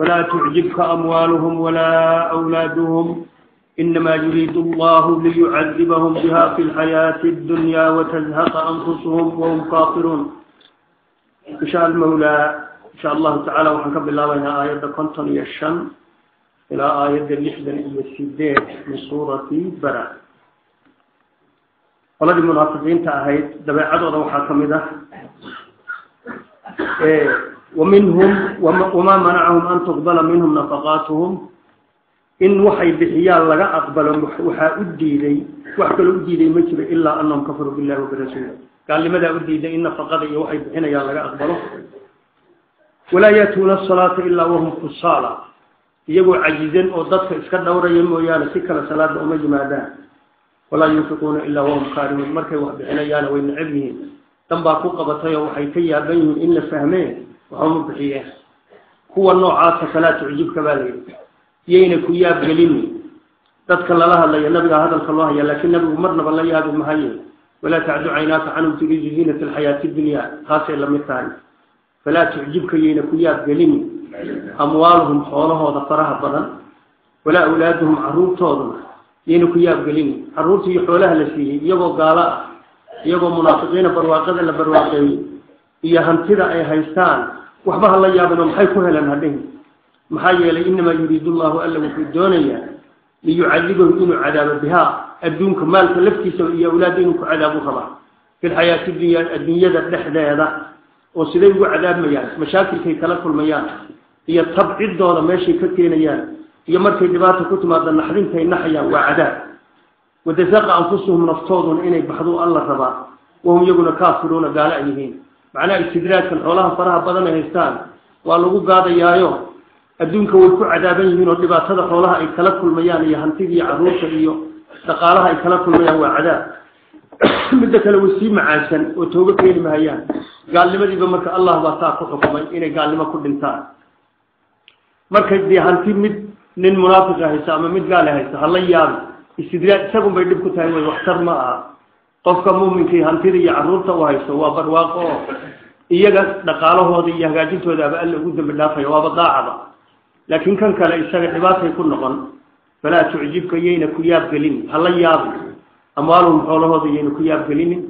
فلا تعجبك أموالهم ولا أولادهم. إنما يريد الله ليعذبهم بها في الحياة الدنيا وتزهق أنفسهم وهم كافرون. إن شاء المولى إن شاء الله تعالى وحنكب الله بين آية كنتم يشن إلى آية اللحدة السيدات من سورة برا qoladii munaafiqiinta ahayd dabeecadooda waxaa ka mid ومنهم وما منعهم أن تقبل منهم نفقاتهم. إن وحي بحيال لا أقبل وحا أدي لي وحك الأدي لي مجرى إلا أنهم كفروا بالله وبرسوله قال لماذا أدي لي؟ إن فقد يوحي بحينا يا لا أقبله. ولا يأتون الصلاة إلا وهم في الصاله يبو عجيزا أو ضدك إسكال دورا يمو يانا سكال صلاة أمجمع دان ولا ينفقون إلا وهم خارمون. مركوا يا يانا وإن عبهم تنباقوا قبطايا وحيكيا بينهم إن فهمين. وهم بحيه هو النوع عاصف فلا تعجبك بالي. يينك وياب قليمي تتكلم لها الله يلبي هذا الخلاه لكن نبغى مرنا بالله يا ابو مهيل ولا تعدوا عينات عن تريد زينة الحياة الدنيا. خاصة لم يتعي فلا تعجبك يينك وياب قليمي أموالهم حولها وضطرها بدن ولا أولادهم عروت تاضنا يينك وياب قليمي عروت يحولها لسيه يبو قالاء يبو منافقين برواقذ لبرواقين إيهان تدعي هايستان وحبها الله يابنا محيكوها لنا به محايا لإنما يريد الله ألا في الدنيا ليعذبهم إنو عذاب بها. أبدونك مالك لفتي سوئي أولادينك عذاب خبا في الحياة الدنيا الدنيا ذا بلح ذا يذا وصليبوا عذاب ميان مشاكل كي تلقوا الميان هي طبع الدولة ماشي فكرين ايان هي مركي دبات كتما ذا نحرين في النحية وعذاب ودزاق أنفسهم نفتوضون إنك بحضو الله ربا. وهم يقولون كافرون قال أيهين. Ay haystaan waa lagu gaadayaayo adduunka way ku cadaaban yihiin oo dhibaatada xoolaha ay kala kulmayaan iyo hantidii caruurta iyo dhaqaalaha ay kala kulmayaan waa cadaab midda kale way sii macaansan oo tooga keeni mahayaan gaalnimadiiba marka allah baa saa ku xukumay inay gaalnimo ku dhintaan markay dee hanti mid nin munaafiqa haysa ama mid gaale haysa hala yaabi istidraaj isagun bay dhib ku tahay way waxtar ma aha qofka muuminkii hantida iyo caruurta u hayso waa barwaaqo iyaga dhaqaalahooda iyo hagaajintoodaaba alla ugu dambi dhaafaya waaba daacaba laakiin kan kale isaga dhibaatay ku noqon falaa tucjibka yayna ku yaabgelin hala yaabi amwaaluhum xoolahooda yayna ku yaabgelinin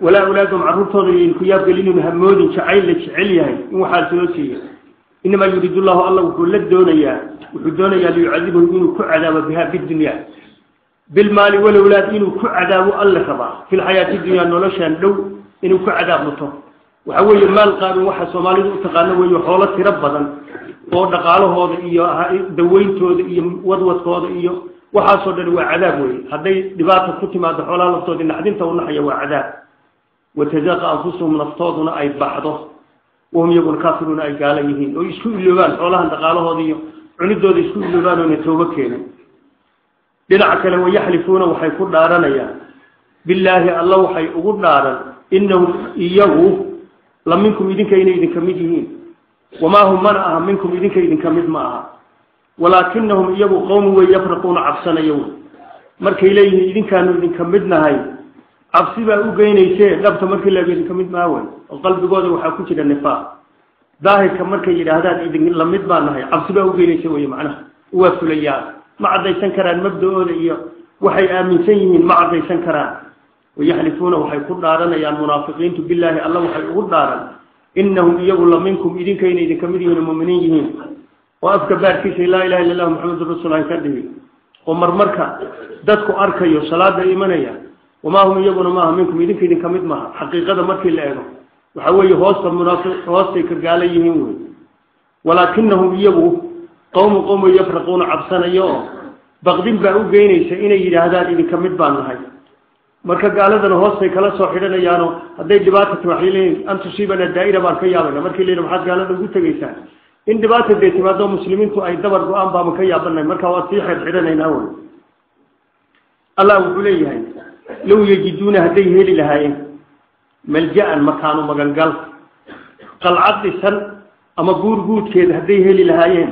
walaa awlaadum caruurtooda yayna ku yaabgelinin hamoodin jacayl la jecel yahay in waxaa soo siiya inamaa yuriidu llahu alla wuxuu la doonayaa wuxuu doonayaa liyucadibahum inuu ku cadaabo biha bidunya بالمال والأولاد إنه كعذاب الله كبا في الحياة الدنيا نلشان لو إنه كعذاب نتو وحوي المال قارن وحص مال تقارن ويحولت ربا وده قاله هذا إياه دوينت هذا ودوت هذا إياه وحصل له عذاب وين هذي دبات الكتمة حلال الصاد النحدين تقول نحيا وعذاب وتزاق أنفسهم من الصاد هنا أي بعضه وهم يقول كافرون أي قال يهين ويسكون لبان حلال هذا قاله هذا إياه عند هذا يسكون لبان ونتوبكين iyagu la minkum idinka inay idinka mid yihiin wamaa hum mana aha minkum idinka idinka mid ma aha walaakinahum iyagu qowmi wey yafraquuna cabsanaya wey markay leeyihiin idinkaanu idinka mid nahay cabsi baa u geynaysee dhabta markii laga idinka mid maha wey oo qalbigooda waxaa ku jira nifaaq daahirka markay yidhaahdaan idin la mid baa nahay cabsi baa ugeynaysa wey macnaha waa fulayaan ما عاد كران مبدؤون إياه وحي آمنسين ما عاد كران ويحلفون وحي قردارنا يا المنافقين تب الله الله وحي قردارا إنهم يقول منكم إذن كين إذن كمدين المؤمنين وأذكى بارك شيء لا إله إلا الله محمد رسول الله كده. ومر مركا دادكو أركا يو صلاة إيمانيا وما هم يقول ما هم منكم إذن كين كمد ما. حقيقة مركا لأيه وحوي هوسط المنافق هوسط كرقال يهيمون ولكنهم يقول قوم قوم يفرقون عبسان يوم baqdin baa u geynaysa inay yidhaahdaan idinka mid baan nahay marka gaaladana hoostay kala soo xidhanayaano hadday dhibaata ti waxay leeyihin an tusiibana daa'ira baan ka yaabayna markii la yidhi gaalada ugu tegaysaa in dhibaata dee timaado muslimiintu ay dabar go-aan baaban ka yaabanahay marka waa sii xeer xidhanaynaa wey allah wuxuu leeyahay low yajiduuna hadday heli lahaayeen malja-an makaanu magangal qalcad dhisan ama buur guudkeed hadday heli lahaayeen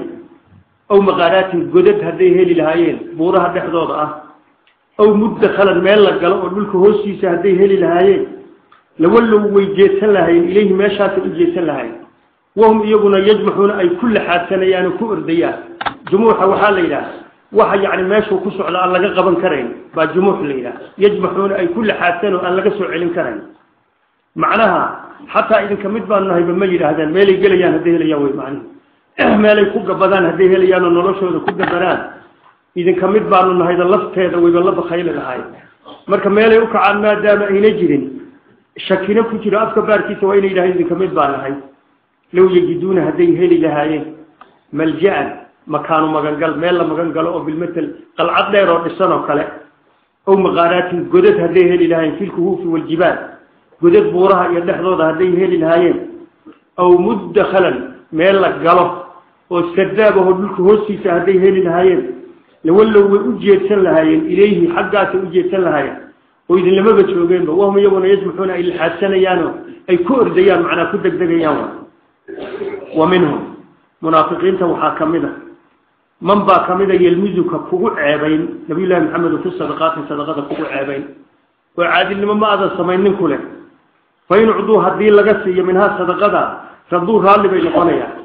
maqaaraatin godad hadday heli lahaayeen buuraha dhexdooda ah aw mudakhalan meel la galo oo dhulka hoostiisa hadday heli lahaayeen lawallow way jeedsan lahayen ilayhi meeshaasay u jeedsan lahayen wahum iyaguna yajmaxuuna ay ku laxaadsanayaan oo ku ordayaan jumuuxa waxaa la yidhaha waxa yacni meeshuu ku socdo aan laga qaban karayn baa jumuux la yidhaha yajmaxuuna ay ku laxaadsan oo aan laga soo celin karayn macnaha xataa idinka mid baanu nahayba ma yidhaahdaan meelay ku gabadaan hadday helayaan oo noloshooda ku gabanaan idinka mid baanu nahayda lafteeda wayba la bakhayli lahaay marka meelay u kacaan maadaama ayna jirin shakina ku jiro afka baarkiisa waa inay yidhahdeen idinka mid baa nahay low yajiduuna hadday heli lahaayeen malja'an makaanu magangal meel la magan galo oo bilmatel qalcad dheer oo dhisan oo kale ow maqaaraatin godad hadday heli lahaayeen filkuhuufi waljibaal godad buuraha iyo dhexdooda hadday heli lahaayeen aw muddakhalan meel la galo وكذابه دلك هوسي سهدي هيل لهاين لولو وجيت سن لهاين إليه حقات وجيت سن لهاين واذا لما بتوجين وهم يبون يسمحون إلى حسن يانو. أي كور ديان معنا كدك دغيان ومنهم منافقين تو حاكمنا من با كمدا يلمزك فوغو عابين نبي الله محمد في الصدقات صدقات فوغو عابين وعاد لما ما هذا سمين كله فين عضو هذه لغسيه منها صدقاتها فضو غالب يقول يعني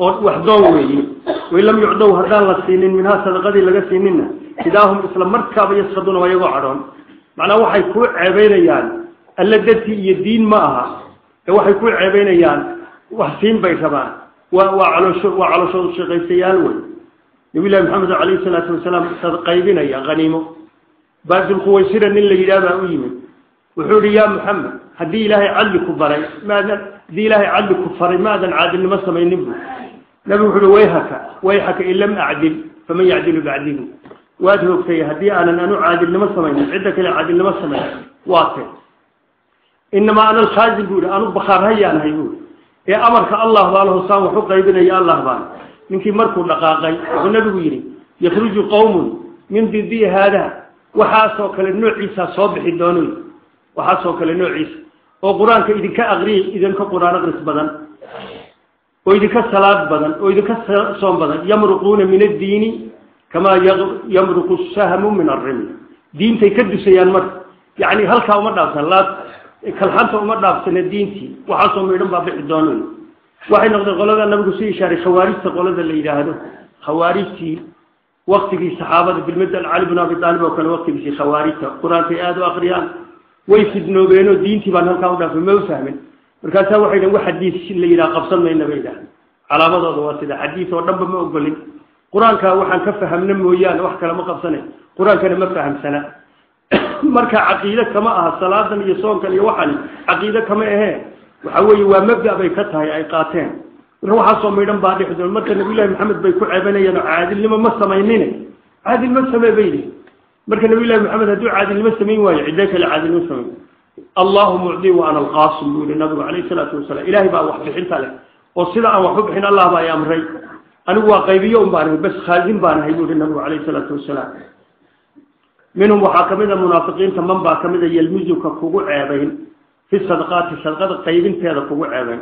وحدوه وي ولم يعدوا هذا الله سينين منها صدقتي لقى سينين كداهم إسلام مركب يسخدون ويقو عرون معنى واحد يكون عبين ايان الذي يدين معها واحد يكون عبين ايان وحسين بيثبا وعلى وعلى شغل الشيخي سيان وي يقول محمد عليه الصلاة والسلام صدقائبين ايان غنيمه بعد القوة يسيرا نلقي دابا ويمن وحول يا محمد هذه إلهي علي كفري ماذا ذي إلهي علي كفري ماذا عاد المسلم ينبه لم يحلو ويحك ويحك إن لم أعدل فمن يعدل بعدين واجهه في هدي أنا أنا عادل لما سمعني عدك لا عادل لما سمعني واطل إنما أنا الخاز يقول أنا بخار هيا أنا يقول. يا أمرك الله وعليه الصلاة وحق ابن يا الله بان منك مركو لقاقي. والنبي يقول يخرج قوم من ذي هذا. وحاسو كل نوع عيسى صبح الدنيا وحاسو كل نوع عيسى. وقرآنك إذا كأغري إذا كقرآن أغرس بدن. Idinka salaad badan oo idinka soom badan yamruquuna min addiini kamaa yamruqu sahmu min arriml diintay ka dusayaan marka yacni halkaa uma dhaafsan laa kalxanta uma dhaafsana diintii waxaasoo maydhan baa bixi doonoy waxay noqdeen qolada nabigu si ishaaray khawaarijta qolada la yidhaahdo khawaarijtii waktigii saxaabada bilmadal cali bin abi aalib oo kale waktigiisii khawaarijta qur-aankay aada u akriyaan way fidnoobeenoo diintii baan halkaa u dhaafay ma u fahmin markaasaa waxay dhahn wax xadiis la yidhaha qabsan mayna bay dhahan calaamadooda waa sida xadiis oo dhanba ma ogolin qur-aanka waxaan ka fahamna mooyaane wax kale ma qabsanay qur-aankana ma fahamsana marka caqiide kama aha salaadan iyo soonkan iyo waxani caqiide kama ahee waxa weeye waa mabda bay ka tahay ay qaateen marka waxaasoo maydhan baa dhexi doon marka nabiyullahi maxamed bay ku ceebanayeen caadilnimo ma samaynine caadilnimo samee bay yihi marka nabiyullahi maxamed hadduu caadilnimo samayn waayo cidee kale caadilnimo samayn الله معدي وأنا القاسم يقول النبي عليه الصلاة والسلام. إلهي بقى وحبه حنت لك أن وحبه حن الله بقى يامري أنا هو قيبي يوم بارني بس خازن بارني يقول النبي عليه الصلاة والسلام. منهم وحاكمين المنافقين تمام بقى كمدة يلمزوا كفوق عابين. في الصدقات الصدقات قيبين في هذا فوق عابين.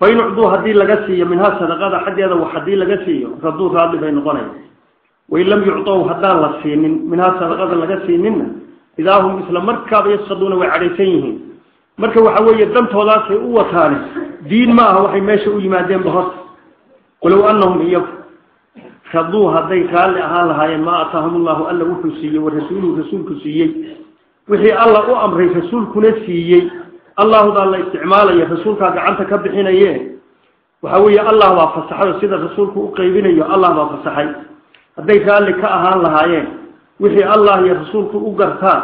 فإن عضو هدي لقسية من هذا الصدقات حد هذا وحدي لقسية فضو ثالث بين غنين وإن لم يعطوه هدان لسين من هذا الصدقات لقسية منه. إذا هم مثل مركب يصدون وعريسينهم مركب وحوية الدم تولاك هو ثاني. دين ما هو حي ماشي وي ما دين بهص ولو أنهم يفضوها ذي قال هاي ما أطاهم الله ألا وحسي ورسوله رسول كسيي وحي الله أمره رسول كنسيي الله ذا الله استعماله يا رسول كاك عمت كبحين إيه وحوية الله وفصحه سيدة رسولك أقيبين يا الله وفصحي ذي قال لك أهالها يه وحي الله يرسولك أقرتا.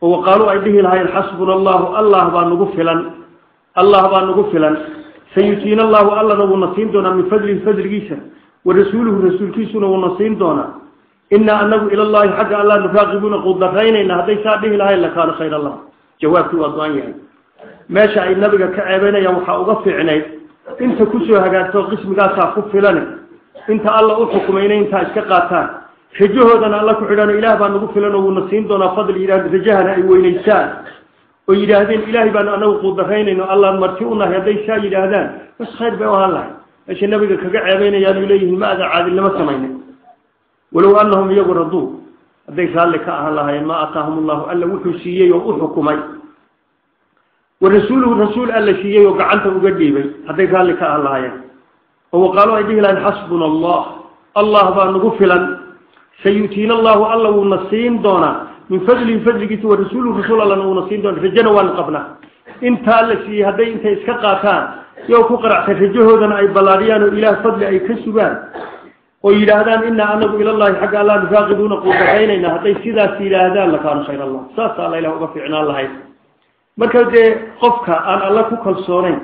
وقالوا عبده الهي الحسبنا الله. الله بأن نغفلا الله بأن نغفلا سيتين الله الله ونصين دونا من فضل فضل جيسا ورسوله رسول كيسونا ونصين دونا. إنا أنه إلى الله حق الله نفاقبون قد دخين إن هذي سعبه الهي لكان خير الله. جواب جوابك وضعيني ما شاء النبي كعبنا يوحى أغفعنا. إنت كسوها قد قسمك أسا خفلنا إنت الله أحكم إنا إنت أشكقاتان rajahoodana alla ku xidhano ilaah baa nagu filan oo wuuna siin doonaa fadli yidhahd rajahana ay weynaysaan oo yidhaahdeen ilaahay baanu anagu quudaraynayno allaan marti u nahay hadday saa yidhaahdaan bas khayr bay u ahaan lahay meeshay nabiga kaga ceebaynayaanu leeyihiin ma ada caadilnimo samaynin walow anahum iyagu raduu hadday raalli ka ahaan lahaayeen maa aataahum allahu alla wuxuu siiyey oo u xukumay wa rasuuluhu rasuul alla siiyey oo gacanta uga dhiibay hadday raalli ka ah lahaayeen oo waqaaluu ay dhihi lahayn xasbuna allah allah baa nagu filan سيؤتينا الله الله ونصين دونا. من فضل فضل جيتو رسول رسول الله ونصين دونا. في جنوا القبنا انت اللي في هذي انت اسكقا كان يو كقرع تفجهودنا أي بلاريان إله فضل أي كسبان. ويلا هذان إنا أنه إلى الله حق الله نفاقدون قوة حين إنا هذي سيدا سيلا هذان لكان خير الله. ساسا الله إله وغفعنا الله. مركز قفك أن الله كل صورين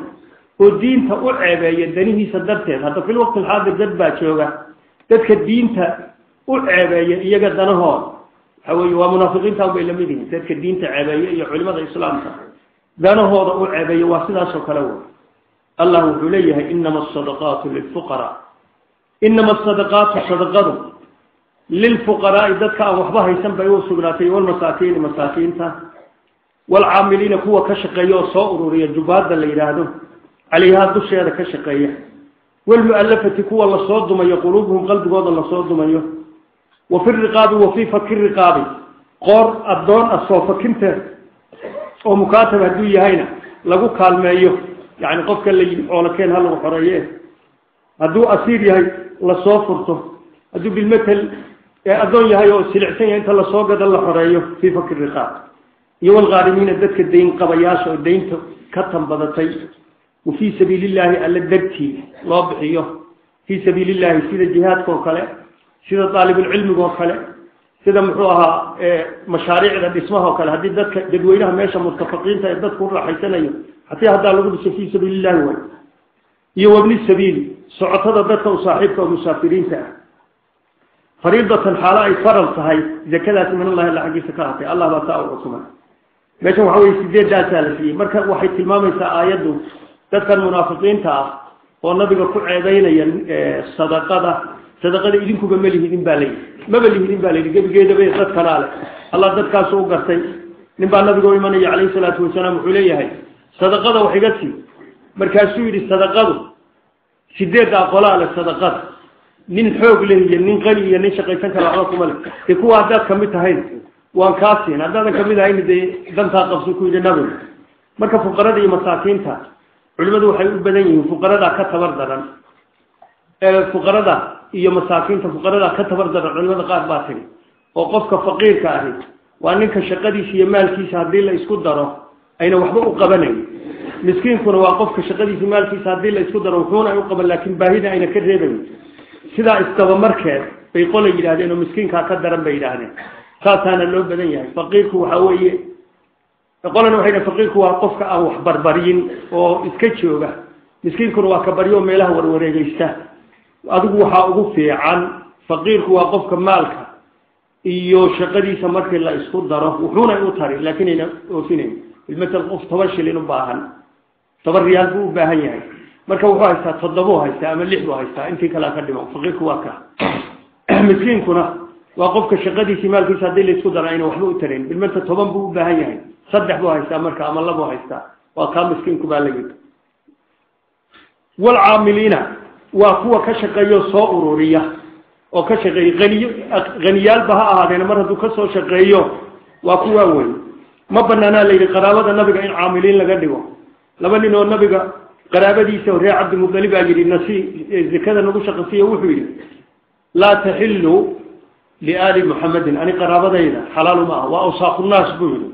ودين تأعب يدنيه سدرته هذا في الوقت الحاضر ذات باتشوغا. ذاتك الدين تأعب وعبايا إياك الدنهار حوالي ومنافقين تاوبا إلا مدين تلك الدين تعبايا إيا علماء الإسلام دنهار وعبايا واسدا سوكالو الله عليها إنما الصدقات للفقراء إنما الصدقات الصدقات للفقراء إذا كان وحبها يسمى يوصل بلاتي والمساكين المساكين والعاملين هو كشق يوصور ريجبات اللي يرادو عليها دوش هذا كشق والمؤلفة هو الله صدما يقلوبهم قلب قوض الله صدما يوصور وفي الرقاب وفي فك الرقاب. قر الدون الصوف كنتر ومكاتب دوية هنا لقو كالما يعني قفك اللي عولكين هلو حرايين هدو أسير يهي. لصوفرته هدو بالمثل. أدون يهي. سلعتين. يهي أنت لصوفة دل حرايين في فك الرقاب. يو الغارمين الددك الدين قبياس والدين كتن بضتي وفي سبيل الله ألا الددك لابعيه في سبيل الله سيد الجهاد كوكاله sida sida daalibulcilmiga oo kale sida muxuu ahaa mashaariicda dhismaha oo kale haddii dadka dadweynaha meesha mutafaqiinta ee dadku uraaxaysanayo hatii haddaa lagu dhiso fii sabiili illahi way iyo wabni sabiili socotada dadka u saaxiibka oo musaafiriinta ah fariidatan xaalo ay faral tahay zakadaasi min allahi alla xaggiisa ka hatay allah baa saa u xukuma meeshan waxa weye sideedaasaa la siiyey marka waxay tilmaamaysaa aayaddu dadkan munaafiqiinta ah oo nabiga ku ceebeynaya sadaqada sadaqada idinkuba ma lihidin baa layidhi maba lihidin baa layidhi gebigeedaba dad kalaa leh allah dadkaasu u gartay. Nin baa nabiga u imanaya calayhi salaatu wasalaam wuxuu leeyahay sadaqada wax iga sii markaasuu yidhi sadaqadu sideeddaa qolaa leh sadaqada nin xoog leh iyo nin qani iyo nin shaqaysan kara waxba kuma leh. Dee kuwa haddaad ka mid tahayn waan kaa siin. Haddaadan ka mid ahayn dee dantaa qabsu ku yidhi nabiga marka fuqarada iyo masaakiinta culimadu waxay u badan yihiin fuqarada ka tabar daran fuqarada iyo masaakiinta fuqarada ka tabar daran culimada qaar baa tiri oo qofka faqiirka ahi waa ninka shaqadiisa iyo maalkiisa haddii la isku daro ayna waxba u qabanayn miskiinkuna waa qofka shaqadiisa maalkiisa haddii la isku daro wuxuuna ay u qaban laakiin baahida ayna ka reebayn sidaa isdabamarkeed bay qola yidhahdeen oo miskiinkaa ka daran bay yidhaahdeen saasaana loo badan yahay faqiirku waxa weeye qolana waxay dhahen faqiirku waa qofka aan wax barbaryin oo iska jooga miskiinkuna waa ka baryo meelaha warwareegeysta adigu waxaa ugu fiican faqiirku waa qofka maalka iyo shaqadiisa markii la isku daro wuxuuna u tari laakiin ayna oofinayn ilmatal qof toban shilin u baahan toban riyaal buu u baahan yahay marka wuxuu haystaa toddobuu haystaa ama lix buu haystaa intii kalea ka dhimo faqiirku waa ka miskiinkuna waa qofka shaqadiisii maalkiisa haddii la isku daro ayna waxba u tarayn bilmata toban buu u baahan yahay saddex buu haystaa marka ama labuu haystaa waa kaa miskiinku baa la yidhi waalcaamiliina ka shaqeeya aniy haniyaalba ha ahaadeena mar hadduu kasoo shaqeeyo waa kuwaa weyn ma banaanaa la yidhi qaraabada nabiga in caamiliin laga dhigo laba nin oo nabiga qaraabadiisa reer cabdimudali baa yidhi nasi zekada nagu shaqasiiyo wuxuu yidhi laa taxilu liaali muxamedin ani qaraabadayda xalaalu ma ah waa awsaaqunaas buu yidhi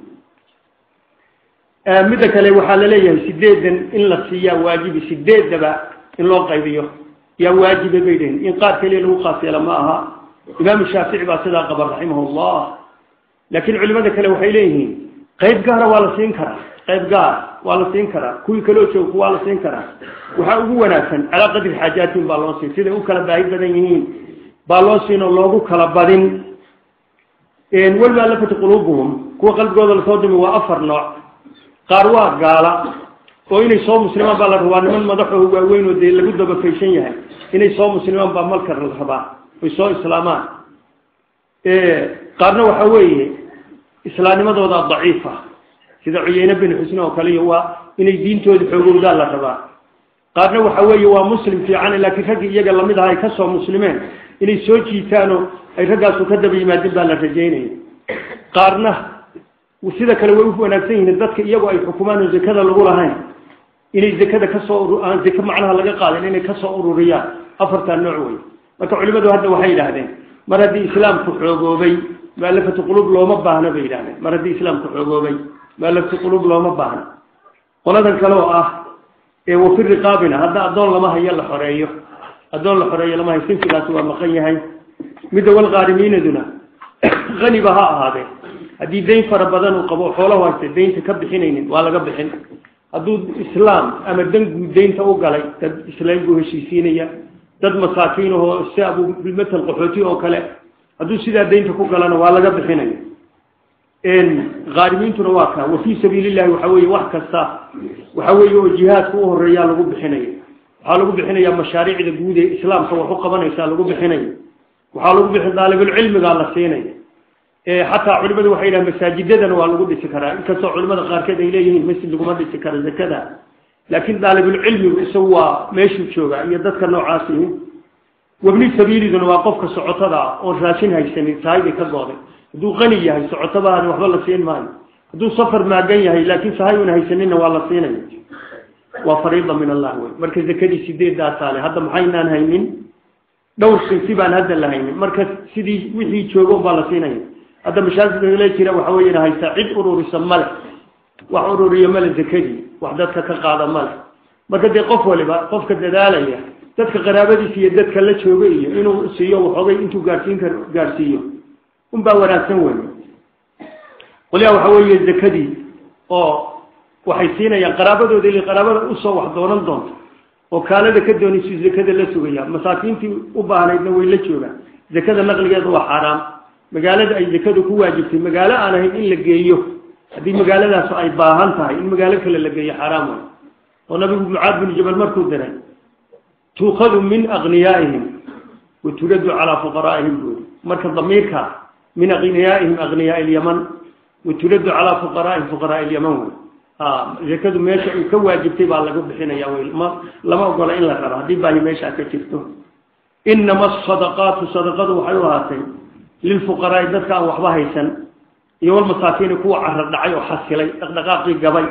midda kale waxaa laleeyahay sideedan in la siiyaa waajibi sideedaba in loo qaybiyo يا واجب بيدين. إن قال كليل هو خاص يلا معها إمام الشافعي بعد قبر رحمه الله. لكن علماء كلو حيليه قيد قهر ولا سينكر قيد قهر ولا سينكر كل كلو شو ولا سينكر وحقو ناسا على قدر حاجات بالانسين سيدا هو كلا بعيد بدينين بالانسين الله هو كلا بدين. إن ولا لفت قلوبهم. كو قلب قدر الخدم وأفر نوع. قاروا قالا. وين صوم مسلمة بالرهوان من مدحه هو وين ودي لقد بفيشين inay soo muslimaan baa soo malka la rabaa oy soo islaamaan. Qaarna waxa weeye islaamnimadooda daciifa. Sida cuyeyne bin xusne oo kale iyo waa inay diintooda xoogowdaan la rabaa. Qaarna waxa weeye waa muslim fiican laakiin raggii iyaga la mid aha ay ka soo muslimeen. Inay soo jiitaanoo ay raggaasu ka daba yimaadin baa la rajaynaya qaarna sida kale way u wanaagsan yihiin dadka iyagoo ay xukumaan oo zakada lagu lahayn إني ذكر كسو آه، ذكر معناها لقى قال إني كسو أوروريا أفرت النعوي ما كعلم هذا هذا وحيد هذا. مردي إسلام كعذوبي ما لفت قلوب لهم بعنا بيدانه مردي إسلام كعذوبي ما لفت قلوب لهم بعنا ولذا كلوا آه. إيه وفي الرقابنا. هذا أدون لما هي الله حريه أدون الله حريه لما هي سنت لا سوى مخيه هاي. مدى والغارمين دنا غني بهاء هذا. هدي دين فربذا وقبول حوله وقت تكبر حينين ولا قبل حين هذا الإسلام أما دين دين توقعه تد إسلام هو شيسينية تد مساكينه سأبو بالمثل قفتي أو كله هذا سيدا دين توقعه لنا والله جب خيني إن غارمين تنواك وفي سبيل الله وحوي وحك الصا وحوي جهات فوق الرجال وجب خيني حاله جب خيني يا مشاريع الجودة الإسلام سوى حقبة إن شاء الله جب خيني وحاله جب خيني ذلك العلم قال خيني إيه، حتى علماء وحيلة مساجد ذا والغو بسكرة كسو علماء غار كده إليه المسجد لغو ما بسكرة كده لكن ذلك العلم يسوى ماشي بشوغة يددك النوع عاسيه وابن السبيل ذا نواقف كسعطة ذا ورشاشين هاي سنة سايدة كالغاضي دو غنية هاي سعطة ذا نوح الله سين ماي. دو صفر ما قنية هاي لكن سايون هاي سنين نوال الله سين وفريضة من الله. وي. مركز ذكري سيدير ذا صالح. هذا محينان هاي من دور سنسيبان هذا اللهين مركز سيدي وحي تشوغو بالله سين baa la siinaya hadda mashaakilkala jira waxa wey ina haysaa cid ururisa male wax ururiya male zakadii wax dadka ka qaada male marka dee qof waliba qofka dadaalaya dadka qaraabadiisa iyo dadka la jooga iyo inuu siiyo waxoogay intuu gaadhsiin kar gaadhsiiyo unbaa wanaagsan wey qolyaa waxa weeye zakadii oo waxay siinayaan qaraabadooda ili qaraabada usoo wax doonan doonto oo kaalada ka doonaysu zakada la sugaya masaakiintii u baahnaydna way la joogaan zakada naqligeeda waa xaaraam magaalada ay zakadu ku waajibtay magaalo aan ahayn in la geeyo haddii magaaladaas ay baahan tahay in magaalo kale la geeyo xaaraam way oo nabigu mucaad bin jabal markuu diray tuukhadu min agniyaaihim wa turaddu calaa fuqaraa'ihim buuri marka damiirka min agniyaaihim agniyaa ilyaman wa turaddu calaa fuqaraa'ihim fuqaraa ilyaman wey zakadu meesha ay ka waajibtay baa laga bixinaya wy ma lama ogola in la raro haddii baahi meeshaa ka jirto inama asadaqaatu sadaqadu waxay u ahaatay للفقراء ذلك وحبها يسن. يوال مساكين كوا عهر الدعي وحسلي اغدقاقي قبي.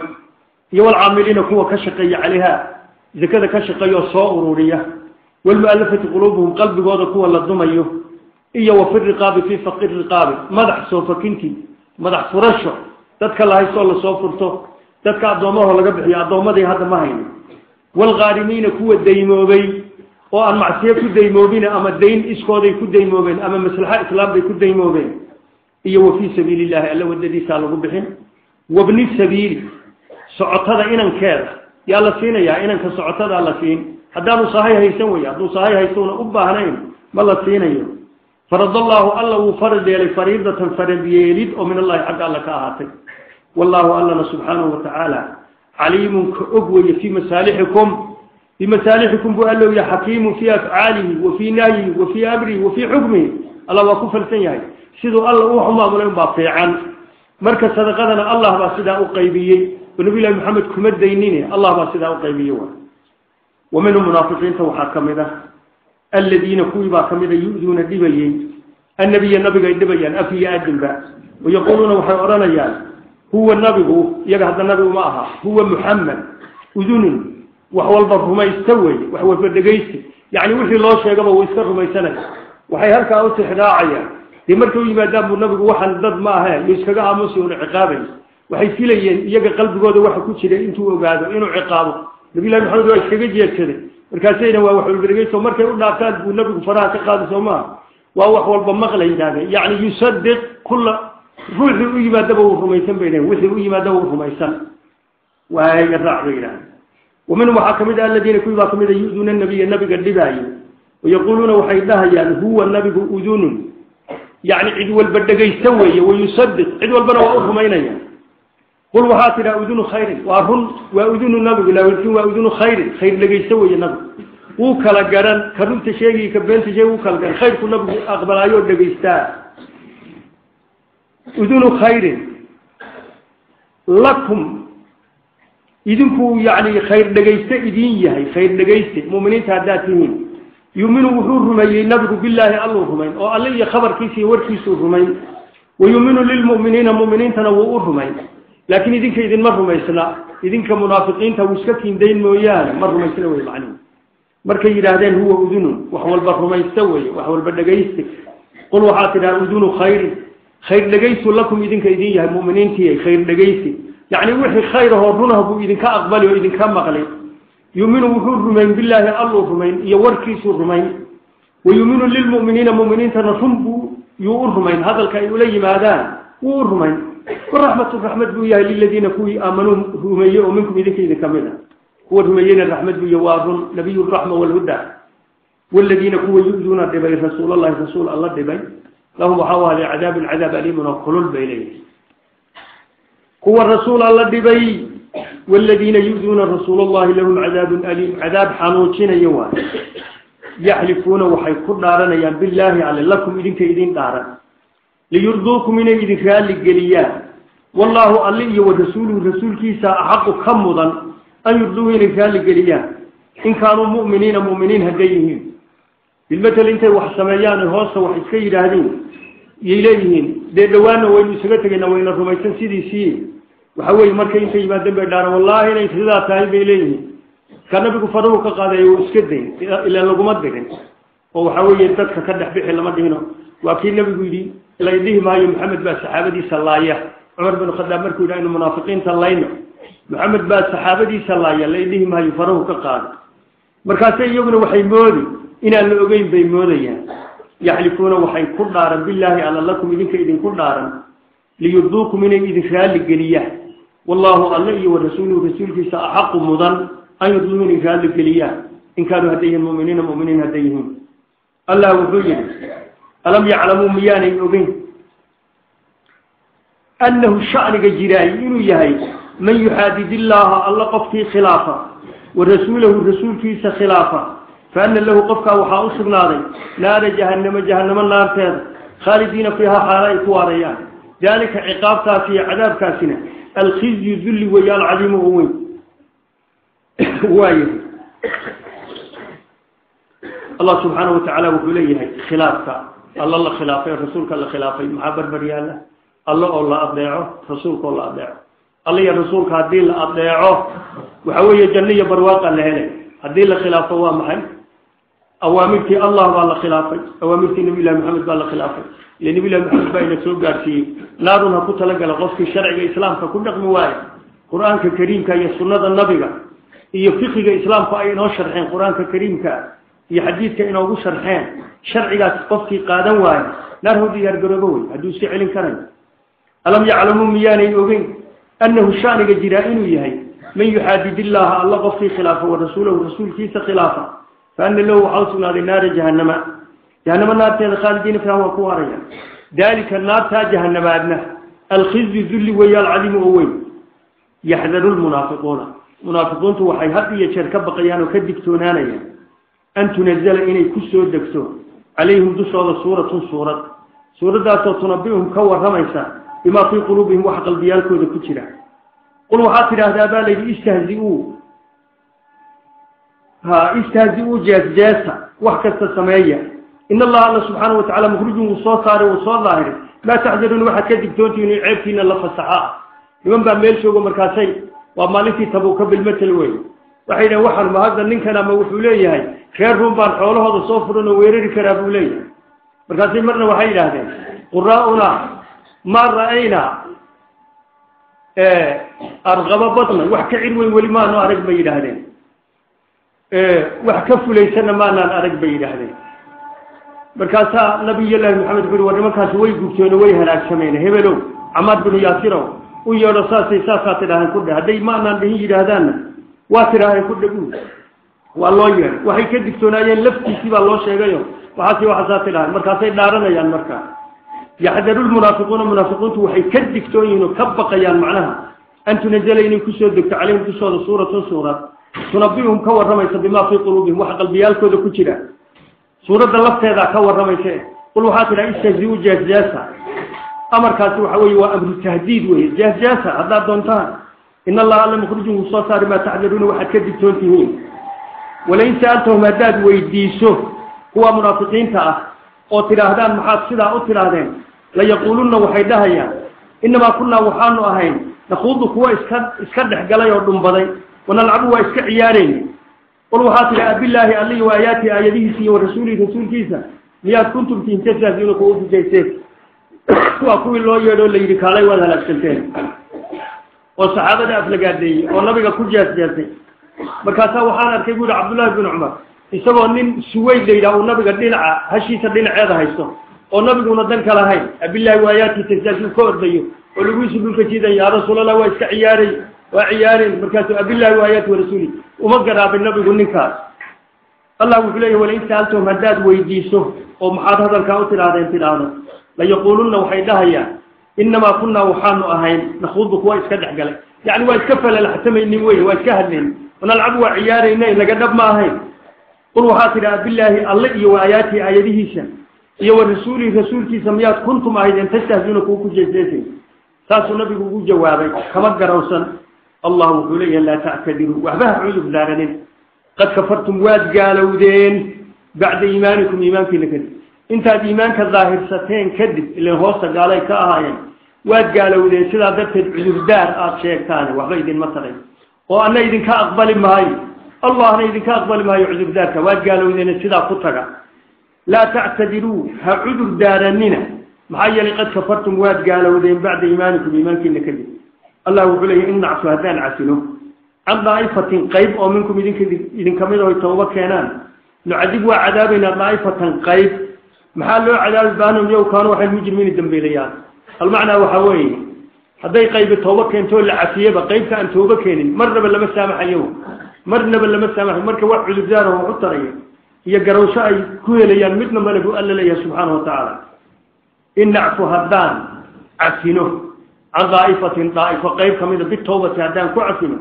يوال عاملين كو كشقي عليها. إذا كذا كشقي وصوروريا والمؤلفة قلوبهم قلب قوضة كوا لدميه إيا وفي الرقاب في فقير الرقاب. مدح صوفة كنتي. مدح فرشة ذلك الله يسوى الله صوفرته ذلك عبد الله لقبح يا عبد الله هذا ما هين والغارمين كو الديموبي. Oo aan macsiyo ku daymoobina ama dayn iskooday ku daymoobeen ama maslaxa islaam bay ku daymoobeen iyo wa fii sabiili illahi alla wadadiisaa lagu bixin wabni sabiili socotada inankeeda yaa la siinayaa inanka socotadaa la siin haddaanu sahay haysan wey hadduu sahay haystona u baahnayn ma la siinayo faradallaahu alla wuu farad yeelay fariidatan farad yeelid oo min allahi xagga alla ka ahaatay wallahu allana subxaanahu watacaala caliimun ka og weye fii masaalixikum بمسالحكم بألو يا حكيم في أفعاله وفي نهيه وفي أمره وفي حكمه. الله وكفى الكنياي سيدو الله وحما ملهم باقي عن مركز صدقاتنا الله باسداء قيبيي ونبي الله محمد كمد دينيني الله باسداء قيبيي ومن المنافقين توحى كمدة. الذين كوي باكمدة يؤذون الدبيين النبي النبي قيد دبيان أفي أدنبا ويقولون وحيورانيان هو النبي يقهد النبي معها هو محمد. أذنون وحول برهما يستوي وحول بردقيسي يعني وحي الله شيقبه ويسره ما يسنك وحي هلك أوسح داعيا دي مركب إما دابه وحن ضد ماها يسكقها موسي هنا وحي في ليين يقى قلب قوده وحا كتش لين انتو وقاده إنو عقابه نبي الله محمد وحي شكي جيه كده مركاسينا وحول بردقيسي ومركب الله كاد النبي فراه تقاده سوما وحول بمغلى يعني يصدق كل روح إما دابه ورهما يسن بينه وحي إما دابه ورهما يسن وهي الرع ومن محاكمه الذين كل محاكمه يؤذون النبي النبي قد دعي ويقولون وحيدها يعني هو النبي أذون. يعني عدو البدق يسوي ويصدق. عدو البنا وأخهم أين يعني. قل وحاتر أذن خير. وأهن وأذن النبي لا أذن وأذن خير. خير لك يسوي النبي. وكلا قران كرم تشيغي كبين تشيغي وكلا قران خير كل نبي أقبل أيوة لك يستاع أذن خير. لكم idinku yani khayr dhegayste idin yahay khayr dhegayste muminiinta haddaad tihiin. Yuminu wuxuu rumeeyey nabigu bilaahi alluu rumayn oo alle iyo khabarkiisa iyo warkiisuu rumayn. Wayuminu lilmu'miniina mu'miniintana wuu u rumayn. Laakiin idinka idinma rumaysna idinka munaafiqiinta wuu iska kiindayn mooyaane ma rumaysna wey macnihi. Markay yidhaahdeen huwa udunun wax walba rumaysta weye wax walba dhegaysta qul waxaa tidhaha udunu khayrin khayr dhegaysu lakum idinka idin yahay mu'miniintii khayr dhegaysi يعني وحي خيره ورونه بو إذن كأقبله وإذن كمقلي. يؤمن وحور رمين بالله الله رمين يوركيس رمين. ويؤمن للمؤمنين مؤمنين ترسم بو يؤر رمين. هذا الكائن لي مادان وؤر رمين. والرحمة الرحمة بويا للذين كوي آمنوا رمين ومنكم إذن كإذن كمنا هو رمين الرحمة بويا وارون نبي الرحمة والهدى. والذين كوي يؤذون الدبي رسول الله رسول الله الدبي. لهم حوالي عذاب العذاب أليم ونقلوا البيلين هو الرسول الله دبي والذين يؤذون الرسول الله لهم عذاب أليم عذاب حانوتين يوان. يحلفون وحيكون دارنا يا بالله على لكم إذن كإذن دارا. ليرضوكم من إذن خيال للقليا والله ألي ورسول الرسول كيسا أحق كمضا أن يرضوه إذن خيال للقليا إن كانوا مؤمنين مؤمنين هديهم. بالمثل إنت وحسميان هوسا وحسكي رهدين إليهم. دي دوانا سلتك نوين الرميسان سيدي سيدي وحوي مركي في مادم بدار والله إن إنسداد تعب إليه. كان بيكو فروك قاضي وسكدين إلى لو ما تبين وحوي يدك كده حبيح لما تبينه وأكيد نبي يقولي إلى يديه ما محمد بس حابدي سلايا عمر بن الخطاب مركو لأنه منافقين سلاينه محمد بس حابدي سلايا إلى يديه ما يفروك قاض مركاتي يبن وحي مودي. إن الأوبين بين مودي يحلفون وحي كل بالله على الله كم إذن كل ليرضوكم من إذن خيال الجليات والله الله ورسوله ورسوله سأحق مضان أن يظلمني في هذه الكلية؟ إن كانوا هديهم مؤمنين مؤمنين هديهم. الله وفجر ألم يعلموا ميان يؤمن أنه شأنك جراي يهي. من يحادد الله الله في خلافة. ورسوله الرسول فيس خلافة. فأن له قفك وحاوصر ناري. نار جهنم جهنم النار خالدين فيها حالي كواريان ذلك عقابتها في عذاب كاسنة الخزي ذل ويا العظيم هو. واي. الله سبحانه وتعالى وليه خلافك الله الله خلافة. رسولك الله خلافة. معبر بريالة الله الله أبدعه. رسولك الله أبدعه. الله يا رسولك هدي الله أبدعه. وحوية جنية برواقة لهنه هدي الخلافه خلافة ومحن أوامرك الله وعلى خلافه أوامرك نبي الله محمد وعلى خلافه لنبي الله محمد بين السوق قارسي. لا دون هكوطة لقى لغصف الشرع الإسلام فكل نقم واي. قرآن كريم كاية سنة النبي يفقه إيه الإسلام فأينه شرحين. قرآن كريم كاية حديث كاينة شرحين. شرع لا تقفك قادا واي. نره دي يرقربوي هدو سعيل كرن. ألم يعلموا مياني أغين أنه شأنك جرائن يهي. من يحادد الله الله غصف خلافه ورسوله ورسول كيس خلافه. فأن له حوصنا لنار جهنم. جهنم النار تخالدين فهو كواريا ذلك النار تجهنم أبنى الخزي ذل ويا العليم أوين يحذر المنافقون. منافقون توحي هذه يشرك بقيان وكدكتونانيا أن تنزل إني كسو الدكتور عليهم دسع صورة صورة صورة ذات تنبيهم كور رميسا بما في قلوبهم وحق البيالكو ذكتنا قلوا حاطر هذا بالي استهزئوا ها إستهزي وجهة جاسة وحكة السمائية إن الله الله سبحانه وتعالى مخرج وصوت صار وصوت ظاهر ما تحذرون واحد كذب دوتي من العيب فينا الله فسعاء لمن بقى ميل شوق مركاسي ومالتي تبوك بالمثل وي وحين وحر ما هذا لنك أنا ما وفي لي هاي. خير هم بان حوله هذا صفر ويرير كراب لي مركاسي مرنا وحي له هذا. قراؤنا ما رأينا. إيه، أرغب بطنا وحكا علوي ولما نعرف ما يلهدين wax ka fulaysanna maanaan arag bay yidhaahdeen. Markaasaa nabiyullaahi maxamed wuxu uhi war nimankaasi way gubteen oo way halaagsameen hebelow camaad binu yaasirow u yeedho saasay saasaa tidhaaheen ku dhe hadday maanaan dhihin yidhaahdaanna waa tidhaaheen ku dhe u waa loo yeedhay. Waxay ka digtoonaayeen laftiisii baa loo sheegayo. Waxaasi waxaasaa tidhaaheen markaasay dhaaranayaan markaa yaxdaru lmunaafiquuna munaafiqiintu waxay ka digtoon yihiin oo ka baqayaan macnaha. An tunazala inay ku soo degto calayhim dushooda suuratun suurad bimaa fii quluubihim waxa qalbiyaalkooda ku jira suuradda lafteedaa ka warramaysa qul waxaa tidhaha istahziu jaasjaasa amarkaasi waxa weeye waa amru tahdiid weye jaasjaasa haddaad doontaan in allaha alla mukhrijun wuu soo saari maa taxdaruuna waxaad ka digtoon tihiin walain sa'altahum haddaad weydiiso kuwa munaafiqiinta ah oo tidhaahdaan maxaad sidaa u tidhaahdeen layaquulunna waxay dhahayaan inamaa kunaa waxaanu ahayn nakuudu kuwa iska iska dhex wanalcabu waa iska ciyaarayna qul waxaa tidhi abilaahi alli wa aayaati aayadihiisa iyo warasuulihi rasuulkiisa miyaad kuntum tiintastahziuna kuwa ufujayseen waa kuwii loo yeedho la yidhi kaalay waad halaagsanteen. Oo saxaabada aflagaadeeyey oo nabiga ku jeesjeesay markaasaa waxaan arkay bu yihi cabdullahi bin cumar isagoo nin suweyd la yidhaha uu nabiga dhinaca hashiisa dhinaceeda haysto oo nabiguna dan ka lahayn abilaahi waayaatiisa ka ordayo oo laguisu dhulka jiidan yaa rasuulallah waa iska ciyaaray وعيال مركز أبي الله وآيات ورسوله ومقرى بالنبي والنكاس الله في ليه ولئن سألتهم هداد ويديسه؟ ومحاد هذا الكاوتر هذا يقولون ليقولون وحيد لها يا إنما كنا وحانو أهين نخوض كويس كدح قلق. يعني ويتكفل لحتمي النوي ويتكهل لهم ونلعب وعيارين إلا قدب ما أهين. قلوا حاطر أبي الله الله وآياته آياته شن. يو الرسول رسول كي سميات كنتم أهين تستهزئون كوكو جزيزين ساسو نبي كوكو جوابي كمت قروسا الله وحولي لا تعتذروا وحبها عذب دارنين قد كفرتم واد قالوا قالودين بعد إيمانكم إيمان في لكذب إنت إيمانك الظاهر ستين كذب اللي هو هوصة قالي كآهين واد قالوا قالودين سلا دفت عذب دار آت شيكتان وغيد المطري وأنا إذن كأقبل مهاي. الله أنا إذن كأقبل مهاي عذب دارك. واد قالوا قالودين سلا قطرة. لا تعتذروا ها عذب دارنين محايا لقد كفرتم واد قالوا قالودين بعد إيمانكم إيمان في لكذب الله وحوله إليه إن عسوا هذان عسنو عن ضعيفة قيب أو منكم إذن كميدوا يتوبة كينان. نعذبوا عذابنا ضعيفة قيب. محالوا عذاب بانهم يو كانوا واحد المجرمين الدنبيليان. المعنى هو وحوهي هذا قيب التوبة كينتو اللي قيب كأن توبة كينين. مرنا بل ما سامح اليوم مرنا بل ما سامح مركا وعو لبزاره وعطره يا قروشاي كوي ليان. مثل ما نقول ألا ليه سبحانه وتعالى. إن عفو هذان عسنوه عن ضائفة ضائفة غير كميدة بالتوبة هدان كعفنا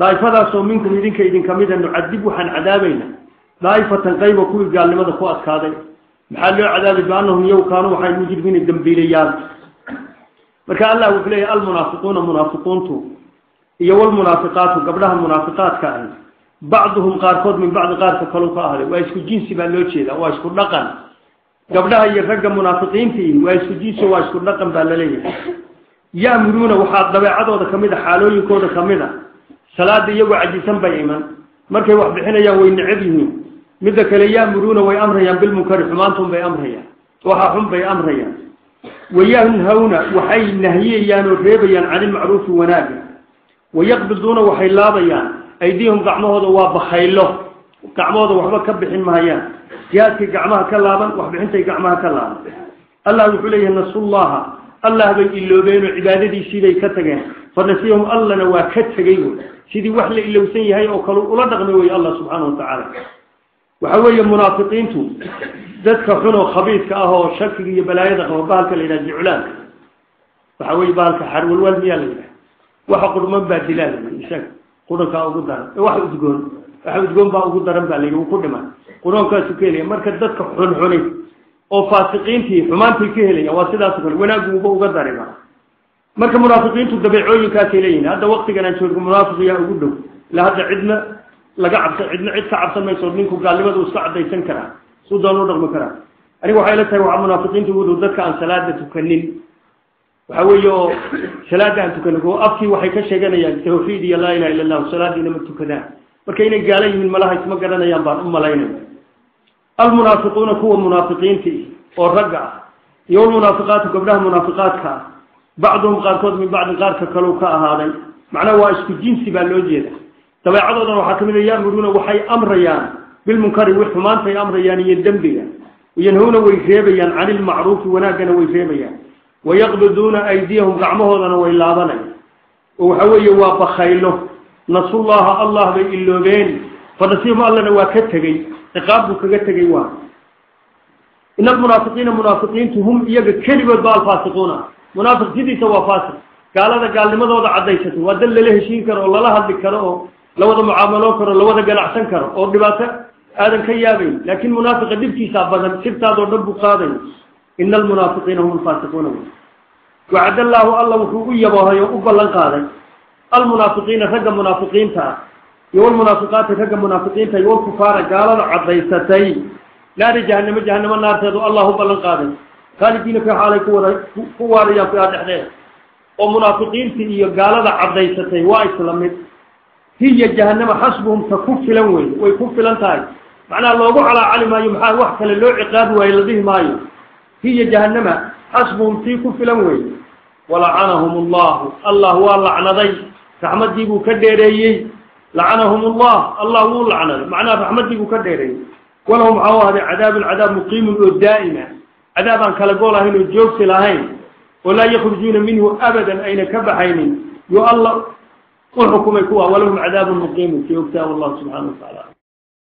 ضائفة سو منكم إذنك إذن كميدة نعذبه عن عذابين ضائفة غير كل قال لماذا خواتك هذا محل عذاب بأنهم يو كانوا حين يجب من الدنبيليات فكان الله يقول لي المنافقون منافقون تو. يو المنافقات قبلها المنافقات كأن. بعضهم قاركود من بعض قارك فلوك أهلي ويسكو جنسي بالوشي لا ويسكو لقن. قبلها يرقى منافقين فيه ويسكو جنسي ويسكو لقن بالليه يأمرون وحاد دبعات وذكمنا حالوا يكون ذكمنا صلاة يجوا عجسًا بيمان مركي واحد حين يهوا ينعذهم مذك لي يأمرون ويأمرهم يعني بالمكرف ما أنتم بأمرهم يعني. وحهم بأمرهم يعني. وياهن هونا وحي النهي يانو ريبيا عن المعروف وناجي. ويقبضون وحي لا بيان أيديهم قعمه ضواب خيله. قعمه ضواب كبح مهيان جاءك قعمه كلاما وحبحنتي قعمه كلاما الله يقول إيه لي الله. الله بي إلوبين عبادتي سيدي كتغي. فنسيهم الله نوا كتغي. سيدي وحل إلو سيدي هاي أوكالو ولا دغنوي الله سبحانه وتعالى. وحوية المنافقين تو. ذاتك خنو خبيث كأهو شكري بلايدك وبالك لإلاج علاك وحوية بالك حرو الوالمي وحقر من بعد دلال إنسان. قرنك أغدار وحق تقول. أحب تقول بأغدار مبالي وقرنما قرنك سكيلي مركز ذاتك خنحني oo faasiqiintii xumaantay ka helayaan waa sidaaso kale wanaaguuba uga darima marka munaafiqiintu dabeecooyinkaasay leeyihiin hadda waktigan aan munaafiq yaa ugu dhow. Ila hadda cidna laga cabsa cidna cid ka cabsan mayso ninku gaalnimada uu iska cadaysan karaa suu doon u dhaqmi karaa. Aniga waxay la tahay waxaa munaafiqiinta ugu dhow dadka aan salaada tukanin. Waxa weeye oo salaada aan tukanin oo afkii waxay ka sheeganayaan tawxiid iyo laa ilaha illa allah salaadiina ma tukadaan. Marka inay gaala yihiin malaha isma garanayaan baan u malaynaya المنافقون هو المنافقين في الرجع يوم المنافقات قبلها منافقاتها بعضهم قال قارقود من بعض قارك كلوكا هذا معناه واش في الجنس بالوجيه تبع عضد وحاكم الأيام يقولون وحي أمر أمريان بالمنكر والحمان في أمريان يدنبيا وينهون ويجيبيا عن المعروف وناقا ويجيبيا ويقبضون أيديهم قعمه لنا وإلا ظنين وحوي وابخيله نصو الله الله بإلو بيني فنصيب الله نواكد تغي عقاب كغا تغي وا إن المنافقين منافقين هم إيجا كلمة بالفاسقون منافق جدي سوى فاسق قال هذا قال لماذا وضع عديشة ودل له شين كرو ولا لها اللي كرو لو وضع معاملو كرو لو وضع قال عشان كرو أو دباسة آدم كيابين لكن منافق دبتي سابدا سبتا دور دبو قاضي إن المنافقين هم الفاسقون وعد الله الله وحوقية وهي أبا لنقاضي المنافقين رجا منافقين تعالى يقول منافقات تفق منافقين تقول كفار قال عضيستي. لا جهنم جهنم النار تدو الله بلن قادم. خالدين في حالك كواريا في هذا الحديث. ومنافقين تي إيه؟ قال عضيستي. واي سلمت هي جهنم حسبهم تكف لنوي ويكف لنتاي معنى الله على علم ما يمحى وحكى للوع ويلذيه ويلديه ماي هي جهنم حسبهم تكف لنوي ولعنهم الله. الله والله عنا ذي فحمد ديبو كديريه لعنهم الله. الله هو لعنه. معناه رحمته كديرين ولهم عواهد عذاب العذاب مقيم ودائما عذابا كالقول هين وجوك سلاهين. ولا يخرجون منه أبدا أين كبحين. يؤلق والحكم يكوها ولهم عذاب مقيم في وقتها والله سبحانه وتعالى.